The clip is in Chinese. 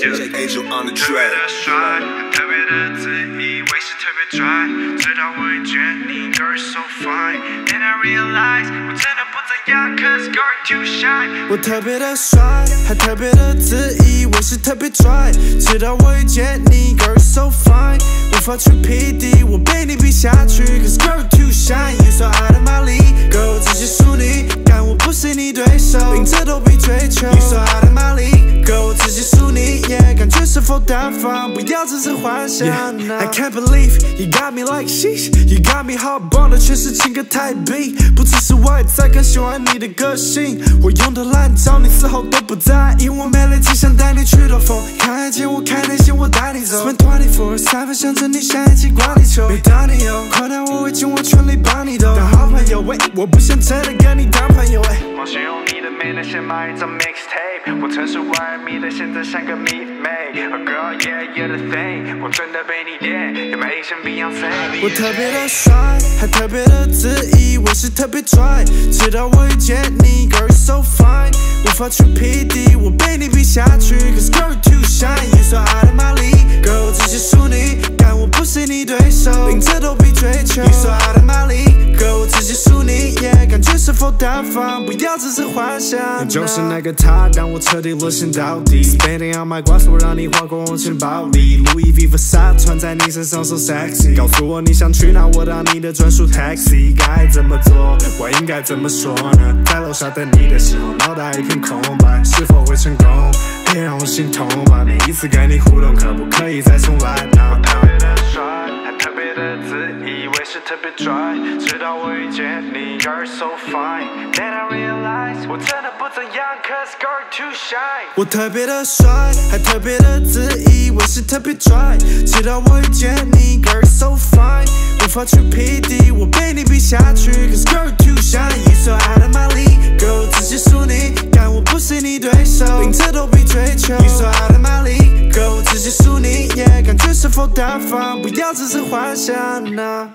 Angel on the track。特别的自以为是特别拽，直到我遇见你，Girl so fine，Then I realize 我真的不怎样，Cause girl too shy。我特别的帅，还特别的自以为是特别拽，直到我遇见你，Girl so fine，无法去匹敌，我被你比下去，Cause girl too shy，You so out of my league，Girl 直接输你，但我不是你对手，名字都比追求，You so out of my league，Girl 否大方，不要只是幻想。I can't believe you got me like sheesh，You got me hot 的全是情歌太 B，，不只是外在，更喜欢你的个性。我用的烂招你丝毫都不在意，我没力气想带你去兜风，看见我开内心我带你走。Spend twenty four seven 想着你想一起挂地球，没当你有，快到我会尽我全力帮你兜。当好朋友喂，我不想真的跟你当朋友喂。光形容你的美，能先买一张 mixtape。我曾是玩迷的，现在像个迷妹。A girl yeah you're the thing，我真的被你电，有没像 Beyonce？我特别的帅，还特别的自以为是特别拽，直到我遇见你，Girl so fine，无法去匹敌，我被你比下去你对手，名字都比追求，You so out of my league，Girl 直接输你感觉是否大方，不要只是幻想。你就是那个他，让我彻底沦陷到底，Spending on my glass，我让你花光我钱包里，Louis V Versace 穿在你身上 so sexy，告诉我你想去哪，我当你的专属 taxi，该怎么做，我应该怎么说呢？在楼下等你的时候，脑袋一片空白，是否会成功？别让我心痛吧，每一次跟你互动，可不可以再重来呢？特特别拽，直到我遇见你，You're so fine，Then I realize 我真的不怎样，Cause girl too shy。我特别的帅，还特别的自以为是特别拽，直到我遇见你，Girl so fine，无法去匹敌，我被你比下去，Cause girl too shy，You so out of my league，Girl 直接输你，但我不是你对手，名字都比追求，You so out of my league，Girl 直接输你，Yeah 感觉是否大方，不要只是幻想呢。